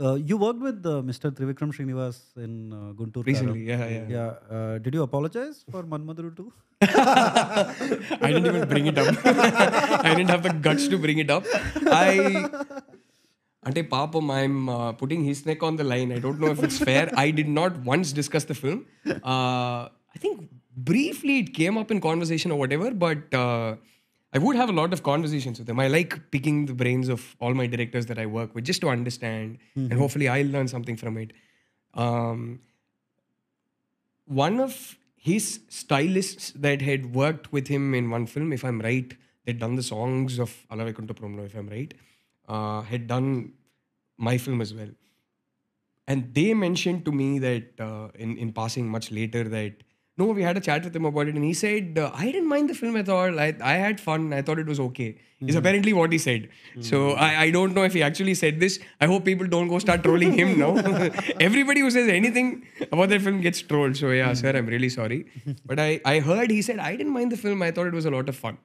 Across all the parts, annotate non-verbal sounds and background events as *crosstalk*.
Uh, you worked with uh, Mr. Trivikram Srinivas in uh, Guntur. Recently, Karam. yeah, yeah. Yeah. Uh, did you apologize for Manmadhudu 2? *laughs* I didn't even bring it up. *laughs* I didn't have the guts to bring it up. I. Ante Papam, I'm uh, putting his neck on the line. I don't know if it's fair. I did not once discuss the film. Uh, I think briefly it came up in conversation or whatever, but uh, I would have a lot of conversations with him. I like picking the brains of all my directors that I work with just to understand, and hopefully I'll learn something from it. Um, one of his stylists that had worked with him in one film, if I'm right, they'd done the songs of Ala Vaikunthapurramuloo, if I'm right, uh, had done my film as well. And they mentioned to me that uh, in, in passing much later that no, we had a chat with him about it, and he said, uh, I didn't mind the film at all. I, I had fun. I thought it was okay. Is apparently what he said. So I, I don't know if he actually said this. I hope people don't go start trolling him now. *laughs* Everybody who says anything about that film gets trolled. So yeah, sir, I'm really sorry. *laughs* But I, I heard he said, I didn't mind the film. I thought it was a lot of fun,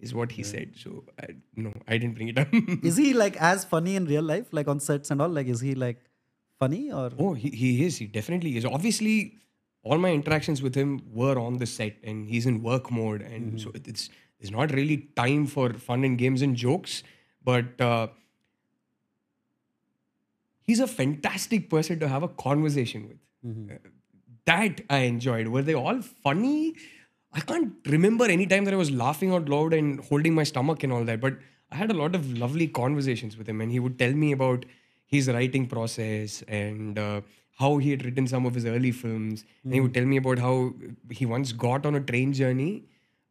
is what he said. So I, no, I didn't bring it up. *laughs* is he like as funny in real life, like on sets and all? Like, is he like funny or? Oh, he, he is. He definitely is. Obviously, all my interactions with him were on the set, and he's in work mode, and so it- it's there's not really time for fun and games and jokes. But uh, he's a fantastic person to have a conversation with. Uh, that I enjoyed. Were they all funny? I can't remember any time that I was laughing out loud and holding my stomach and all that. But I had a lot of lovely conversations with him, and he would tell me about his writing process and uh, how he had written some of his early films. And he would tell me about how he once got on a train journey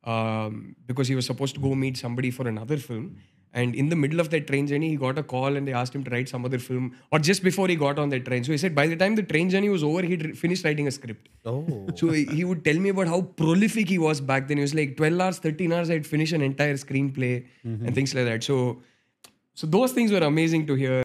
um, because he was supposed to go meet somebody for another film. And in the middle of that train journey, he got a call and they asked him to write some other film, or just before he got on that train. So he said by the time the train journey was over, he'd finished writing a script. Oh. So he he would tell me about how prolific he was back then. He was like 12 hours, 13 hours, I'd finish an entire screenplay and things like that. So, so those things were amazing to hear.